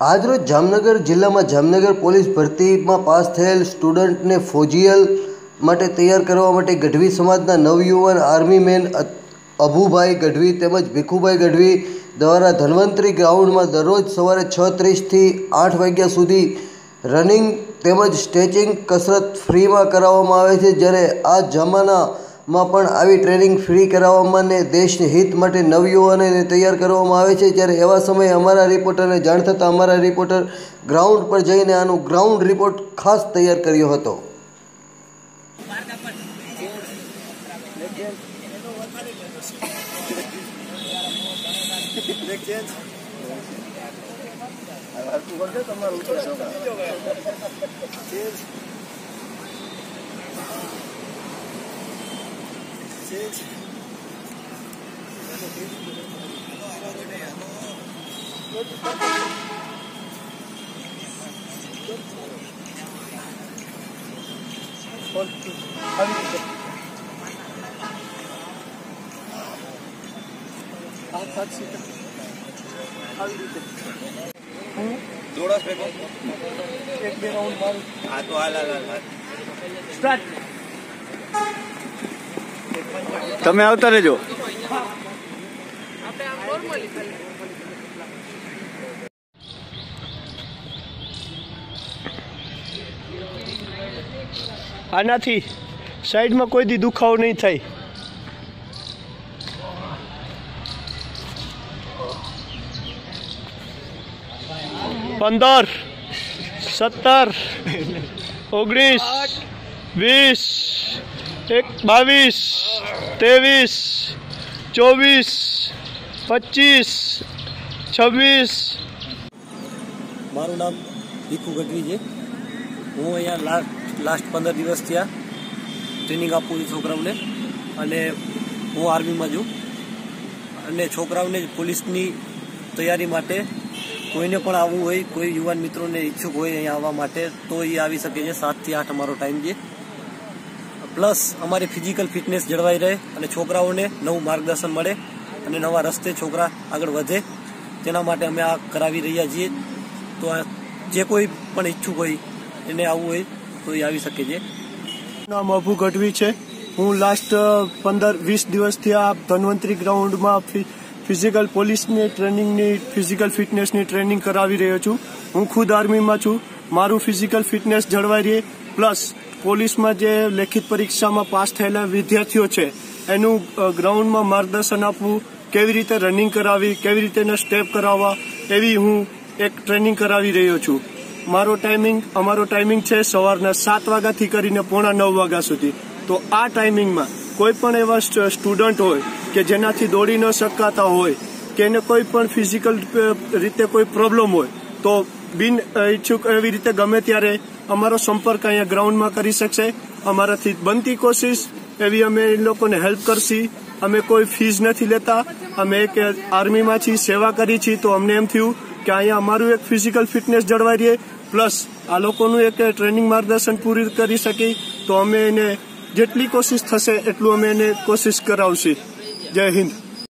આજરોજ જામનગર જિલ્લામાં જામનગર પોલીસ ભરતીમાં પાસ થયેલ સ્ટુડન્ટને ફોજીયલ માટે તૈયાર કરવા માટે ગઢવી સમાજના નવયુવાન આર્મી મેન અભુભાઈ ગઢવી તેમજ ભીખુભાઈ ગઢવી દ્વારા ધન્વંતરી ગ્રાઉન્ડમાં દરરોજ સવારે છ ત્રીસથી આઠ વાગ્યા સુધી રનિંગ તેમજ સ્ટ્રેચિંગ કસરત ફ્રીમાં કરાવવામાં આવે છે. જ્યારે આ જમાનામાં પણ આવી ટ્રેનિંગ ફ્રી કરાવવામાં ને દેશની હિત માટે નવયુવાનોને તૈયાર કરવામાં આવે છે. જ્યારે એવા સમયે અમારા રિપોર્ટરને જાણ થતાં અમારા રિપોર્ટર ગ્રાઉન્ડ પર જઈને આનું ગ્રાઉન્ડ રિપોર્ટ ખાસ તૈયાર કર્યો હતો. દોડસ ભેગો એક બે રાઉન્ડ મારું હા તો હાલ હાલ હાલ સ્ટાર્ટ તમે આવતા રહેજો. આનાથી સાઈડમાં કોઈ દી દુખાવો નહીં થાય. પંદર સત્તર ઓગણીસ વીસ બાવીસ, ત્રેવીસ, ચોવીસ, પચીસ, છવ્વીસ. મારું નામ ભીખુ ગઢવી છે. હું અહીંયા લાસ્ટ લાસ્ટ પંદર દિવસ થયા ટ્રેનિંગ આપું છું છોકરાઓને. અને હું આર્મીમાં છું. અને છોકરાઓને પોલીસની તૈયારી માટે કોઈને પણ આવવું હોય, કોઈ યુવાન મિત્રોને ઈચ્છુક હોય અહીંયા આવવા માટે, તો એ આવી શકે છે. સાતથી આઠ અમારો ટાઈમ છે. પ્લસ અમારી ફિઝિકલ ફિટનેસ જળવાઈ રહે અને છોકરાઓને નવું માર્ગદર્શન મળે અને નવા રસ્તે છોકરા આગળ વધે. તેના માટે અમે આ કરાવી રહ્યા છીએ. તો આ જે કોઈ પણ ઈચ્છુક હોય એને આવવું હોય તો એ આવી શકે છે. નામ અભુ ગઢવી છે. હું લાસ્ટ પંદર, વીસ દિવસથી આ ધન્વંતરી ગ્રાઉન્ડમાં ફિઝિકલ પોલીસની ટ્રેનિંગની ફિઝિકલ ફિટનેસની ટ્રેનિંગ કરાવી રહ્યો છું. હું ખુદ આર્મીમાં છું. મારું ફિઝિકલ ફિટનેસ જળવાઈ રહે. પ્લસ પોલીસમાં જે લેખિત પરીક્ષામાં પાસ થયેલા વિદ્યાર્થીઓ છે, એનું ગ્રાઉન્ડમાં માર્ગદર્શન આપવું, કેવી રીતે રનિંગ કરાવી, કેવી રીતે એના સ્ટેપ કરાવવા, એવી હું એક ટ્રેનિંગ કરાવી રહ્યો છું. મારો ટાઈમિંગ, અમારો ટાઈમિંગ છે સવારના સાત વાગ્યાથી કરીને પોણા નવ વાગ્યા સુધી. તો આ ટાઈમિંગમાં કોઈ પણ એવા સ્ટુડન્ટ હોય કે જેનાથી દોડી ન શકાતા હોય, કે એને કોઈ પણ ફિઝિકલ રીતે કોઈ પ્રોબ્લેમ હોય, તો બિન ઈચ્છુક એવી રીતે ગમે ત્યારે અમારો સંપર્ક અહીંયા ગ્રાઉન્ડમાં કરી શકશે. અમારાથી બનતી કોશિશ એવી અમે એ લોકોને હેલ્પ કરશી. અમે કોઈ ફીઝ નથી લેતા. અમે એક આર્મીમાં છીએ સેવા કરી છીએ તો અમને એમ થયું કે અહીંયા અમારું એક ફિઝિકલ ફિટનેસ જળવાઈ રહે. પ્લસ આ લોકોનું એક ટ્રેનિંગ માર્ગદર્શન પૂરી કરી શકી તો અમે એને જેટલી કોશિશ થશે એટલું અમે એને કોશિશ કરાવશી. જય હિન્દ.